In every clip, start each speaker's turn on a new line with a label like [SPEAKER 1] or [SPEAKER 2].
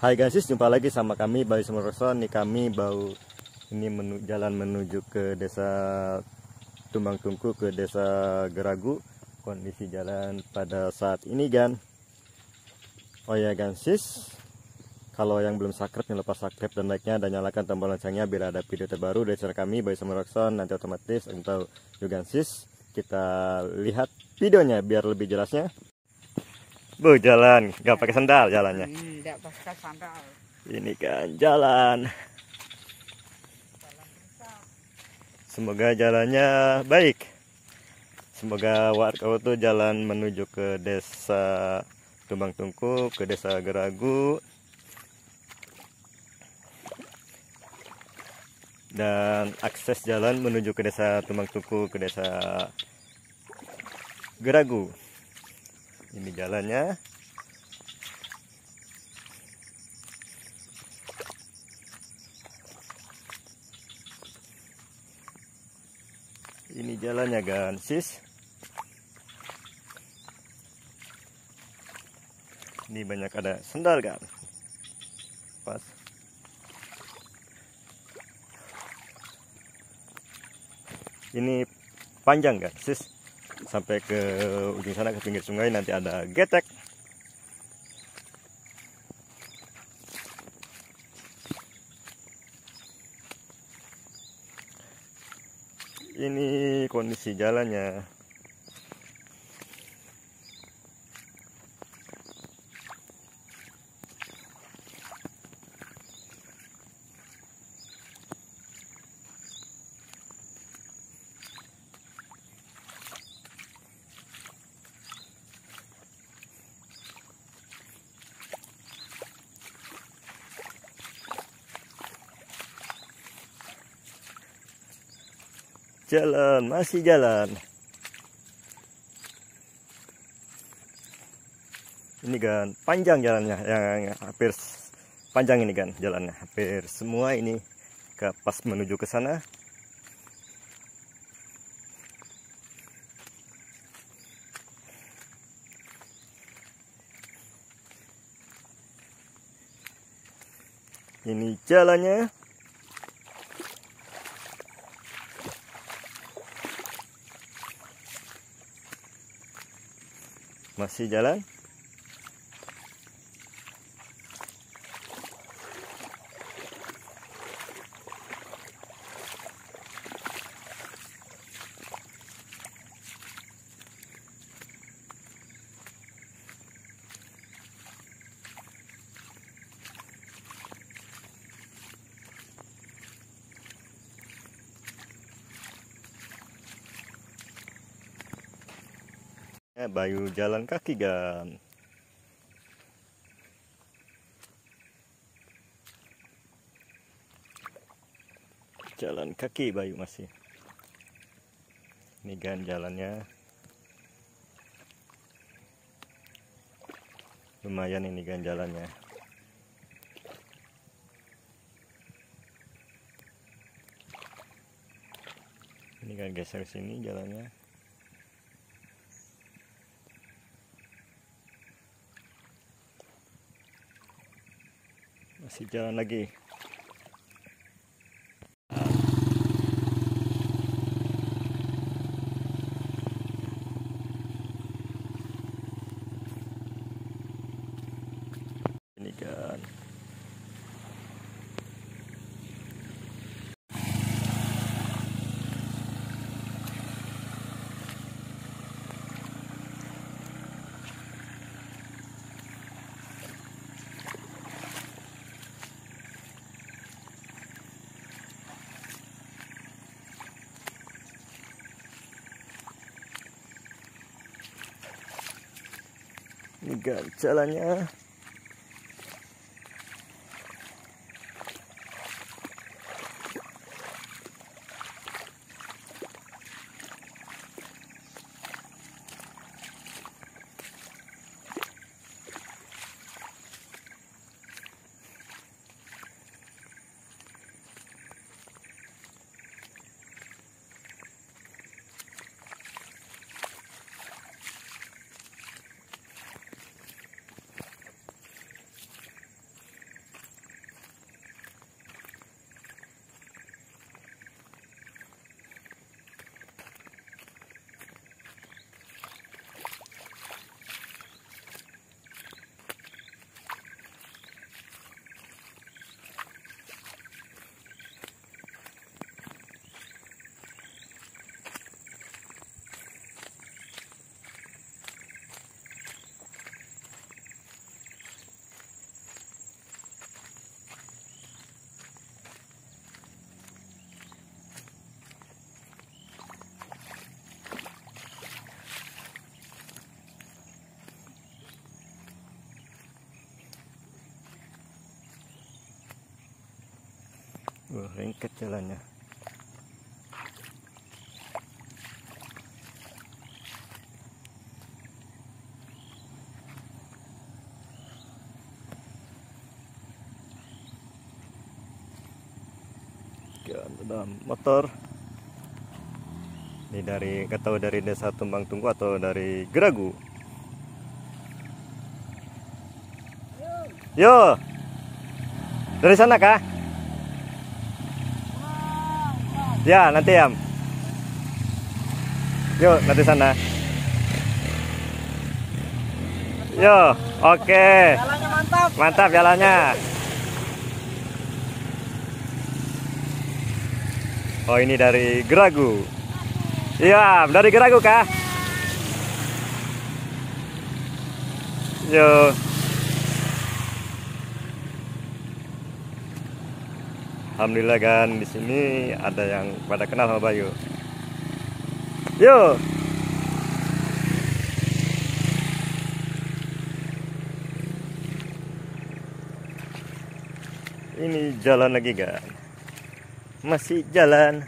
[SPEAKER 1] Hai guys, jumpa lagi sama kami Bayu Semeroson. Nih kami bau ini menu, jalan menuju ke desa Tumbang Tungku ke desa Geragu. Kondisi jalan pada saat ini gan. Oh ya gansis, kalau yang belum subscribe jangan lupa subscribe dan like-nya dan nyalakan tombol loncengnya biar ada video terbaru dari channel kami Bayu Semeroson. Nanti otomatis untuk Yugansis kita lihat videonya biar lebih jelasnya. Bu jalan, nggak pakai sandal jalannya.
[SPEAKER 2] Tidak pakai sandal.
[SPEAKER 1] Ini kan jalan. Semoga jalannya baik. Semoga warga itu jalan menuju ke desa Tumbang Tungku, ke desa Geragu. Dan akses jalan menuju ke desa Tumbang Tungku, ke desa Geragu ini jalannya. Ini jalannya gansis ini banyak ada sendal kan pas. Ini panjang kan sis sampai ke ujung sana ke pinggir sungai nanti ada getek. Ini kondisi jalannya Jalan, masih jalan. Ini kan panjang jalannya, yang hampir panjang ini kan jalannya, hampir semua ini ke pas menuju ke sana. Ini jalannya. Masih jalan Bayu jalan kaki gan. Jalan kaki Bayu masih. Ini gan jalannya. Lumayan ini gan jalannya. Ini kan geser sini jalannya. Masih jalan lagi ini kan ini jalannya Wah, lengket jalannya. Ya, ada motor. Ini dari tahu dari desa Tumbang Tunggu atau dari Geragu. Yo. Dari sana kah? Ya, nanti ya. Yuk, nanti sana. Yo, oke.
[SPEAKER 2] Jalannya mantap.
[SPEAKER 1] Mantap jalannya. Oh, ini dari Geragu. Iya, dari Geragu kah? Yo. Alhamdulillah kan di sini ada yang pada kenal sama Bayu. Yo. Ini jalan lagi kan? Masih jalan.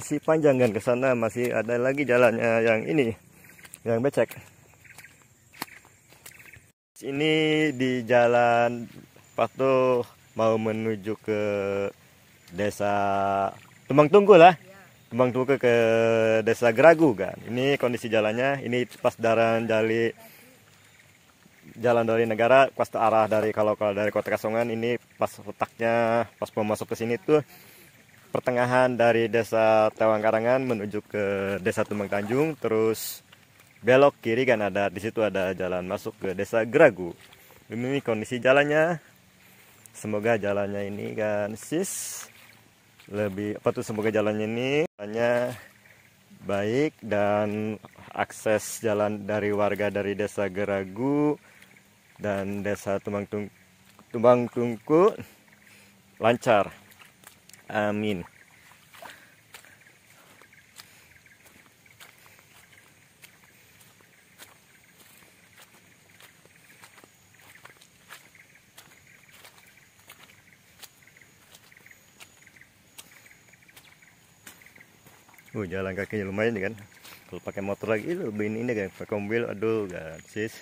[SPEAKER 1] Masih panjang kan ke sana, masih ada lagi jalannya yang ini, yang becek. Ini di jalan Patuh mau menuju ke desa Tumbang Tunggu lah. Tumbang Tunggu ke desa Geragu kan. Ini kondisi jalannya, ini pas daran jali jalan dari negara pas arah dari kalau kalau dari kota Kasongan ini pas letaknya pas mau masuk ke sini tuh pertengahan dari desa Tewang Karangan menuju ke desa Tumbang Tanjung terus belok kiri kan ada di situ ada jalan masuk ke desa Geragu. Ini kondisi jalannya semoga jalannya ini kan sis lebih apa tuh semoga jalannya ini jalannya baik dan akses jalan dari warga dari desa Geragu dan desa Tumbang Tung Tumbang Tungku lancar amin Uh, jalan kakinya lumayan kan. Kalau pakai motor lagi lebih ini ini kan. Pakai mobil aduh kan sis.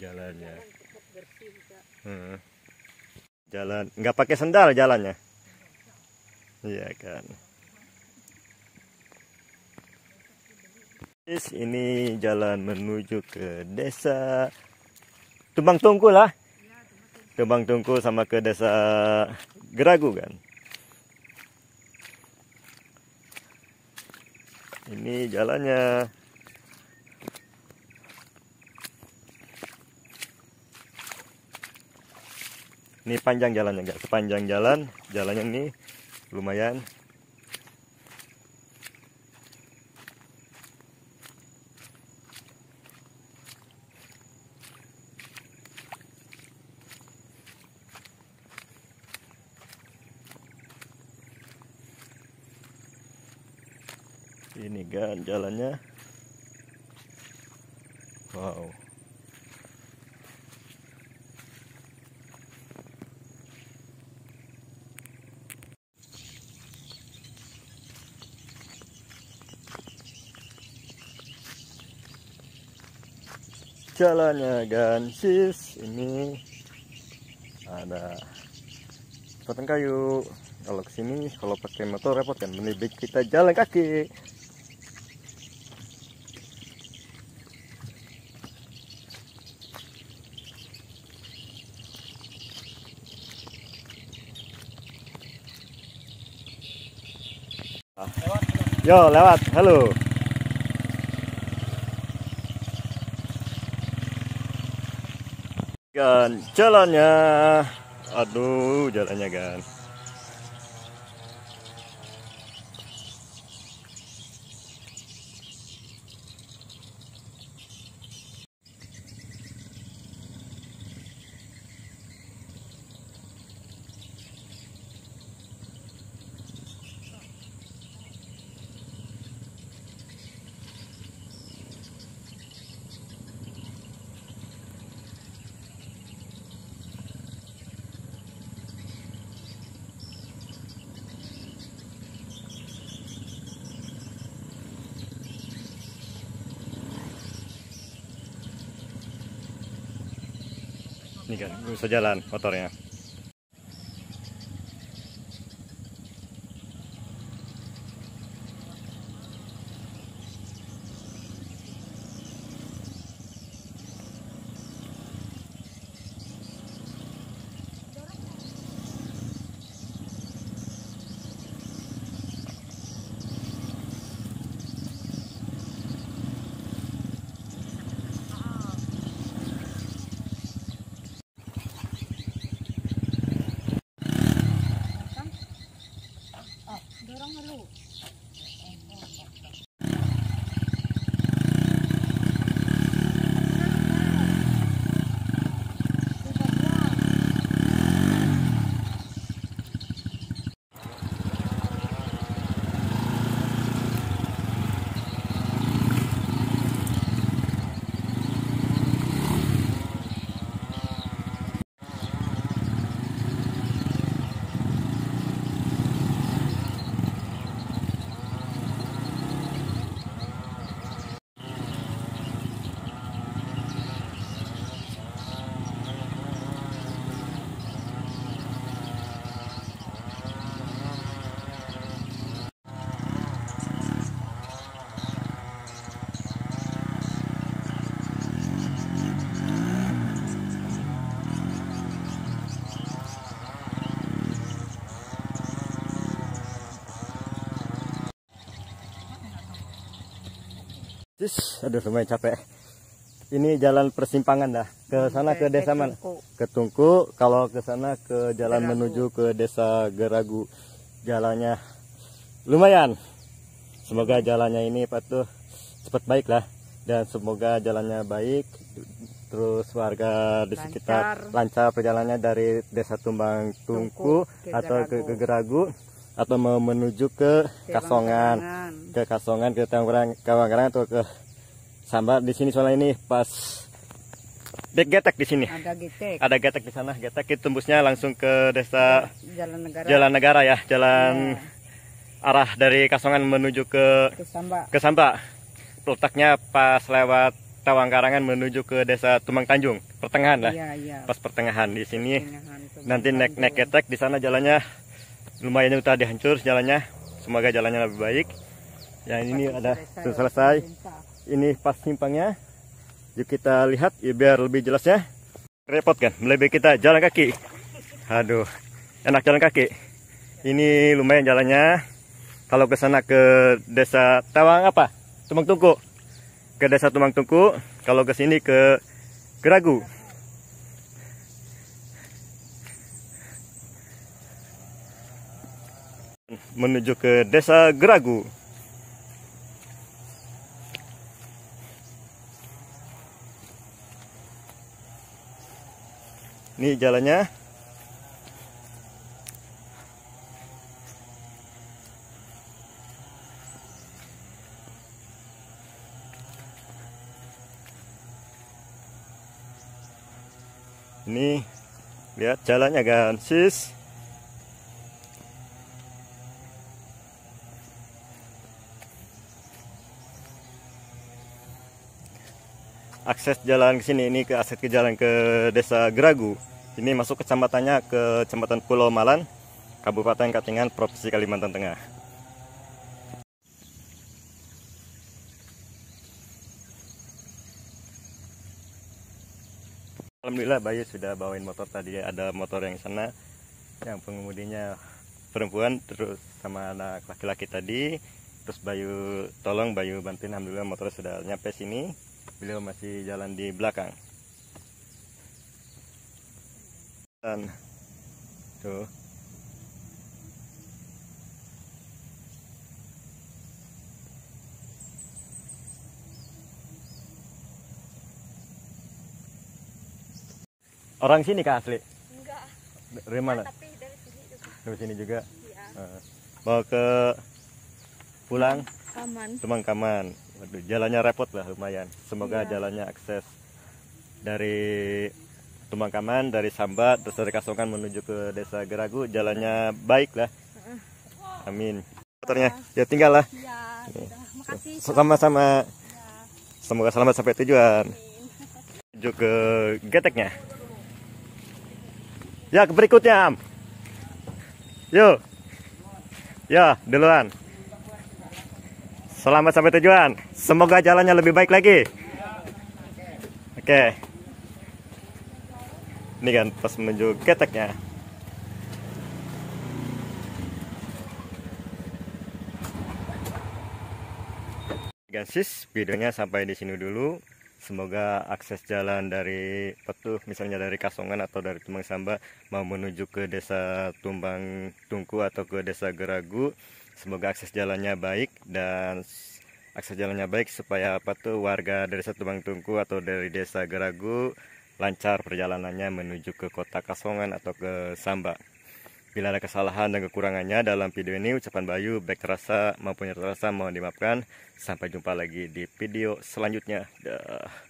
[SPEAKER 1] Jalannya. Hmm. Jalan nggak pakai sendal jalannya. Iya kan. Ini jalan menuju ke desa Tumbang Tungku lah. Tumbang Tungku sama ke desa Geragu kan. ini jalannya ini panjang jalannya enggak sepanjang jalan. Jalannya ini lumayan. Ini kan jalannya. Wow jalannya kan sis ini ada potong kayu kalau ke sini kalau pakai motor repot kan lebih kita jalan kaki Yo, lewat. Halo. Kan jalannya. Aduh, jalannya kan. Ini kan bisa jalan motornya. Cis, aduh lumayan capek. Ini jalan persimpangan dah. Ke sana ke desa mana? Ke Tungku. Kalau ke sana ke jalan
[SPEAKER 2] Geragu.
[SPEAKER 1] menuju ke desa Geragu. Jalannya lumayan. Semoga jalannya ini patuh cepat baik lah. Dan semoga jalannya baik. Terus warga di sekitar lancar perjalanannya dari desa Tumbang Tungku,
[SPEAKER 2] Tungku ke
[SPEAKER 1] atau ke,
[SPEAKER 2] Geragu.
[SPEAKER 1] ke Geragu atau mau menuju ke Kasongan. Ke Kasongan ke Tanggerang Kawangarang atau ke Sambar di sini soalnya ini pas Dek getek di sini.
[SPEAKER 2] ada gitek
[SPEAKER 1] Ada getek di sana, getek itu tembusnya langsung ke desa
[SPEAKER 2] jalan negara.
[SPEAKER 1] Jalan Negara ya, jalan
[SPEAKER 2] Ya,
[SPEAKER 1] arah dari Kasongan menuju ke
[SPEAKER 2] ke Samba
[SPEAKER 1] ke Samba. Letaknya pas lewat Tawangkarangan menuju ke desa Tumang Tanjung, pertengahan lah.
[SPEAKER 2] iya iya.
[SPEAKER 1] Pas pertengahan di sini.
[SPEAKER 2] Pertengahan
[SPEAKER 1] Nanti naik naik getek di sana jalannya lumayan udah dihancur jalannya. Semoga jalannya lebih baik. Yang ini
[SPEAKER 2] Pasti
[SPEAKER 1] ada
[SPEAKER 2] selesai,
[SPEAKER 1] selesai. ini pas simpangnya. Yuk kita lihat ya biar lebih jelas ya repot kan? Lebih kita jalan kaki. Aduh enak jalan kaki. Ini lumayan jalannya. Kalau ke sana ke desa Tawang apa? Tumang Tungku. Ke desa Tumang Tungku. Kalau ke sini ke Geragu menuju ke desa Geragu Ini jalannya. Ini lihat jalannya kan, sis. Akses jalan ke sini ini ke akses ke jalan ke desa Geragu. Ini masuk kecamatannya ke Kecamatan Pulau Malan, Kabupaten Katingan, Provinsi Kalimantan Tengah. Alhamdulillah Bayu sudah bawain motor tadi ada motor yang sana yang pengemudinya perempuan terus sama anak laki-laki tadi terus Bayu tolong Bayu bantuin Alhamdulillah motor sudah nyampe sini beliau masih jalan di belakang dan tuh orang sini kah asli
[SPEAKER 3] Enggak,
[SPEAKER 1] dari mana
[SPEAKER 3] tapi dari sini juga.
[SPEAKER 1] dari sini juga
[SPEAKER 3] Iya.
[SPEAKER 1] Eh, mau ke pulang
[SPEAKER 3] Aman.
[SPEAKER 1] Tumangkaman. Waduh, jalannya repot lah lumayan. Semoga
[SPEAKER 3] Iya.
[SPEAKER 1] jalannya akses dari Tumangkaman, dari Sambat, terus dari Kasongan menuju ke Desa Geragu, jalannya baik lah. Amin. Motornya, ya tinggal lah.
[SPEAKER 3] Ya.
[SPEAKER 1] Sama-sama.
[SPEAKER 3] Ya,
[SPEAKER 1] Semoga selamat sampai tujuan.
[SPEAKER 3] amin.
[SPEAKER 1] Menuju ke geteknya. Ya, berikutnya, Am. Yuk. Ya, duluan. Selamat sampai tujuan. Semoga jalannya lebih baik lagi. Oke. Ini kan pas menuju keteknya. Gansis, videonya sampai di sini dulu. Semoga akses jalan dari Petuh, misalnya dari Kasongan atau dari Tumbang Samba, mau menuju ke desa Tumbang Tungku atau ke desa Geragu. Semoga akses jalannya baik dan akses jalannya baik supaya apa tuh warga dari desa Tumbang Tungku atau dari desa Geragu lancar perjalanannya menuju ke kota Kasongan atau ke Samba. Bila ada kesalahan dan kekurangannya dalam video ini, ucapan Bayu baik terasa maupun terasa mohon dimaafkan. Sampai jumpa lagi di video selanjutnya. Dah.